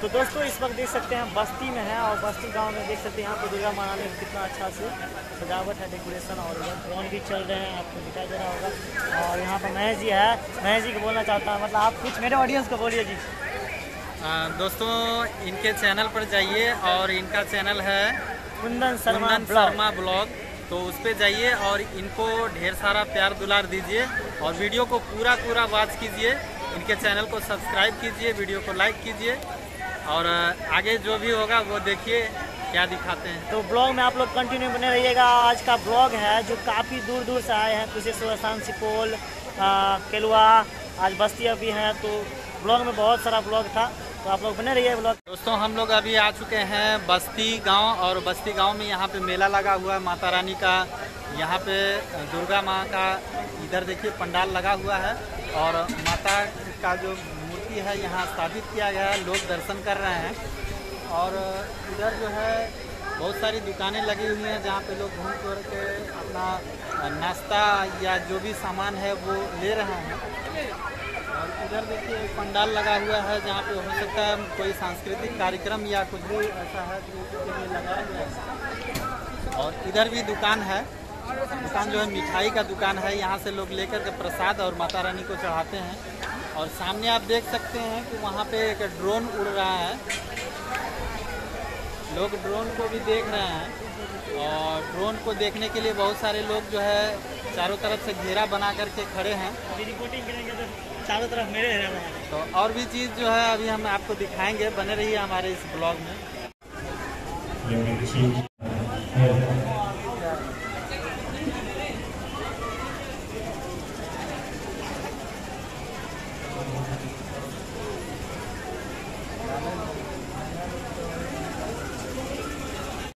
तो दोस्तों इस वक्त देख सकते हैं बस्ती में है और बस्ती गाँव में देख सकते हैं यहाँ पे दुर्गा मनाने में कितना अच्छा से सजावट है डेकोरेशन और ड्रोन भी चल रहे हैं आपको दिखाई दे रहा होगा। और यहाँ पर महेश जी है। महेश जी को बोलना चाहता हूँ मतलब आप कुछ मेरे ऑडियंस को बोलिए जी। आ, दोस्तों इनके चैनल पर जाइए और इनका चैनल है कुंदन शर्मा शर्मा ब्लॉग तो उस पर जाइए और इनको ढेर सारा प्यार दुलार दीजिए और वीडियो को पूरा पूरा वॉच कीजिए। इनके चैनल को सब्सक्राइब कीजिए वीडियो को लाइक कीजिए। और आगे जो भी होगा वो देखिए क्या दिखाते हैं। तो ब्लॉग में आप लोग कंटिन्यू बने रहिएगा। आज का ब्लॉग है जो काफ़ी दूर दूर से आए हैं। कुशेश्वर स्थान सुपौल केलुआ आज बस्तिया भी हैं। तो ब्लॉग में बहुत सारा ब्लॉग था। तो आप लोग बने रहिए ब्लॉग। दोस्तों हम लोग अभी आ चुके हैं बस्ती गाँव और बस्ती गाँव में यहाँ पे मेला लगा हुआ है माता रानी का। यहाँ पे दुर्गा माँ का इधर देखिए पंडाल लगा हुआ है। और माता का जो मूर्ति है, यहाँ स्थापित किया गया है, लोग दर्शन कर रहे हैं। और इधर जो है, बहुत सारी दुकानें लगी हुई हैं, जहाँ पे लोग घूम फिर के अपना नाश्ता या जो भी सामान है, वो ले रहे हैं। और इधर देखिए, एक पंडाल लगा हुआ है, जहाँ पे हो सकता है कोई सांस्कृतिक कार्यक्रम या कुछ भी ऐसा है तो उसके लिए लगाया गया और इधर भी दुकान है। दुकान जो है, मिठाई का दुकान है। यहाँ से लोग लेकर के प्रसाद और माता रानी को चढ़ाते हैं। और सामने आप देख सकते हैं कि वहाँ पे एक ड्रोन उड़ रहा है। लोग ड्रोन को भी देख रहे हैं और ड्रोन को देखने के लिए बहुत सारे लोग जो है चारों तरफ़ से घेरा बना करके खड़े हैं। रिपोर्टिंग करेंगे तो चारों तरफ़ मेरे रहना तो और भी चीज़ जो है अभी हम आपको दिखाएँगे बने रहिए हमारे इस ब्लॉग में।